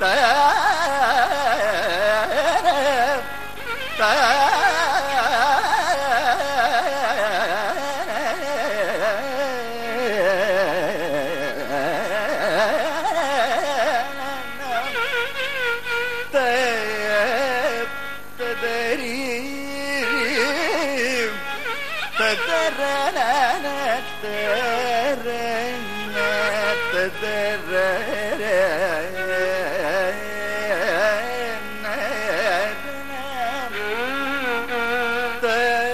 there. the end.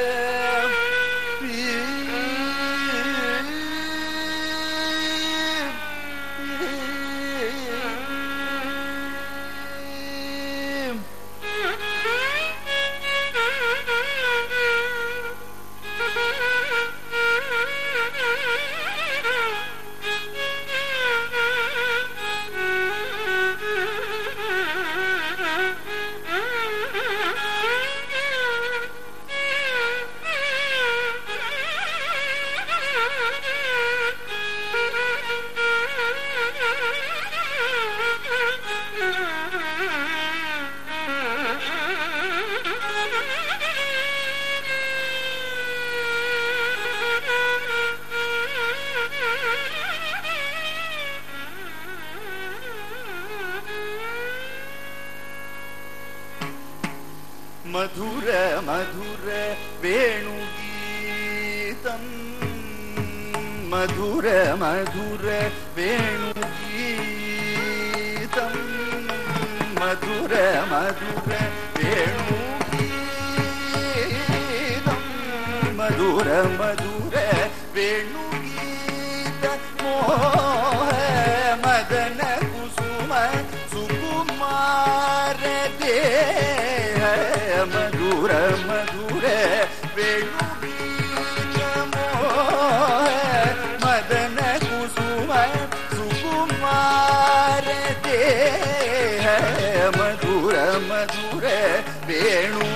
मधुर मधुर वेणुगीतम् मधुर मधुर वेणुगीतम् मधुर मधुर वेणुगीतम् मधुर मधुर वेणुगीत मदन कुसुम सुकुमार மதுர மதுர வேணு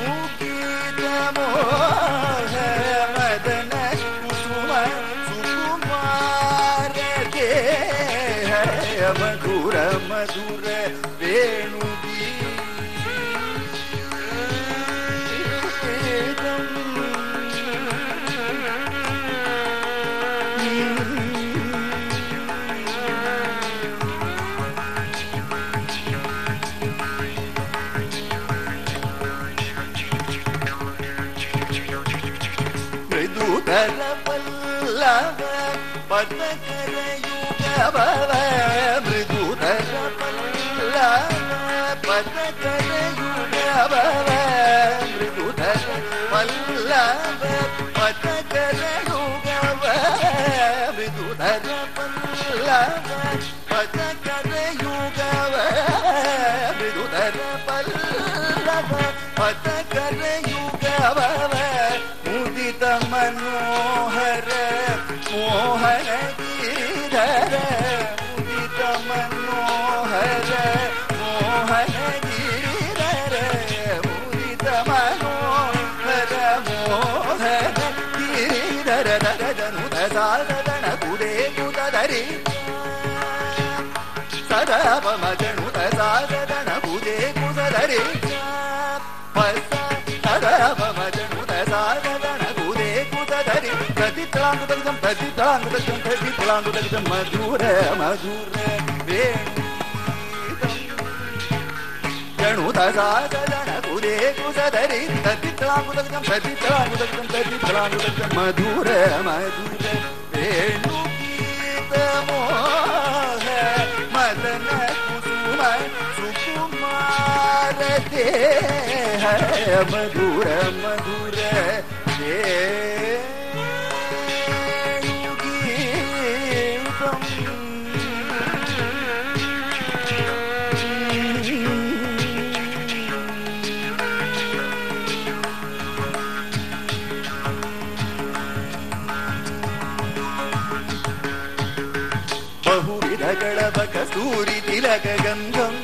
விடுத பல்ல பதகரையுக மೃದುத பல்ல பதகரையுக மೃದುத பல்ல பதகரையுக மೃದುத பல்ல ಮಜನು ತಸಾದನ ಬುದೇ ಕುಸದರೆ ಪಸ ಸದಾ ಮಜನು तड़ांग दगदम भैदी तड़ांग दगदम भैदी तड़ांग दगदम मधुर मधुर वेणु दगा दगण कुले कुसदरी तति तड़ांग दगदम भैदी तड़ांग दगदम भैदी तड़ांग दगदम मधुर मधुर वेणु गीत मोह मदन है। मधुर मधुर Yeah. ಕಸ್ತೂರಿ ತಿಲಕ ಗಂಧಂ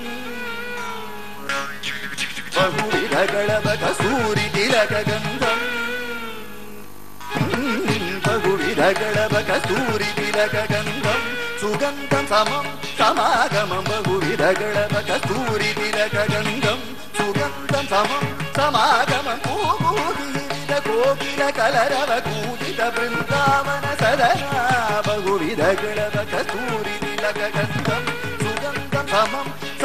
ಬಹುವಿಧಗಳವ ಕಸ್ತೂರಿ ತಿಲಕ ಗಂಧಂ ಬಹುವಿಧಗಳವ ಕಸ್ತೂರಿ ತಿಲಕ ಗಂಧಂ சுகந்தம் சமம் சமாகமம். பகுவிதகளவ கஸ்தூரி திலக கந்தம் சுகந்தம் சமம் சமாகமம். கோகோகித கோகில கலரவ கூதித பிருந்தாவன சதனா. பகுவிதகளவ கஸ்தூரி திலக கந்தம்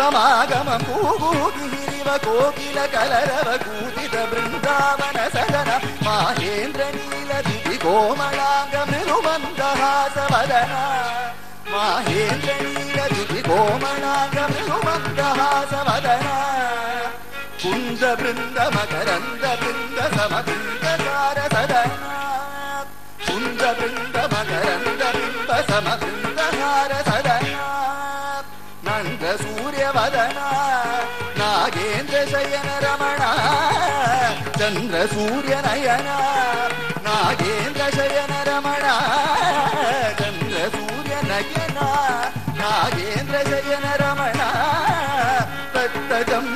సమం సమాగమం పూగూదిరివ కోకిల కలరవ కూదిత బృందావన సదన మాహేంద్ర నీల దివి కోమళాంగ మృదుమందహాస వదన మాహేంద్ర నీల దివి కోమళాంగ మృదుమందహాస వదన కుంద బృంద మకరంద బృంద సమ బృందకార సదన. కుంద బృంద మకరంద నంద సూర్య వదన నాగేంద్ర శయన రమణ చంద్ర సూర్య నయన నాగేంద్ర శయన రమణ చంద్ర సూర్య నయన నాగేంద్ర శయన రమణ తత్తజం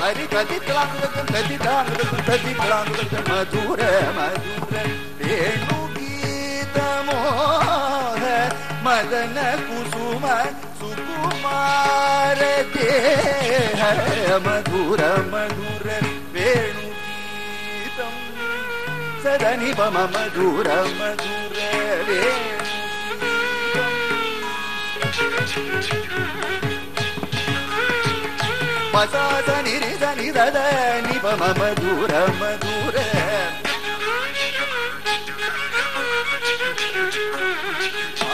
हरि कति कति कति मधुर मधुर है मदन कुसुम सुकुमार है मधुर मधुर वेणुगीतं सदनि मम मधुर मधुर वेणु నిపమ మధుర మధుర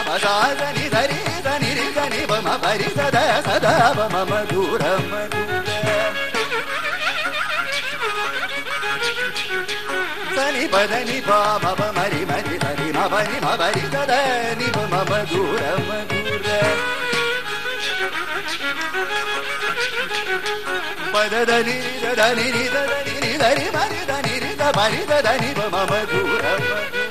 మసాద ధరి ధని ధని మమ పరి సద సదా మమ మధుర మధుర సని పదని పాప మరి మరి ధరి మని మరి సద మమ మధుర మధుర పదని దని దని దని మరి దని మరి దని మమ మధుర మధుర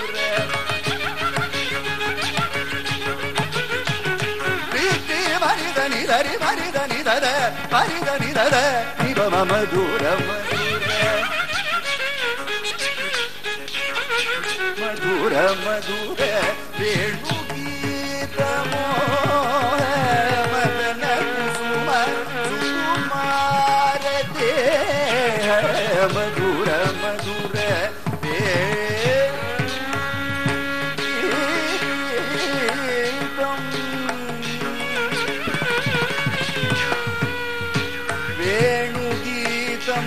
ప్రీతి మరి దని దని మరి దని దద మరి దని దద నివ మమ మధుర మధుర మధుర వేణు గీతము madura, madura, então, vem. Vem o guitam,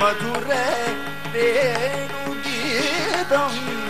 madura, vem o guitam.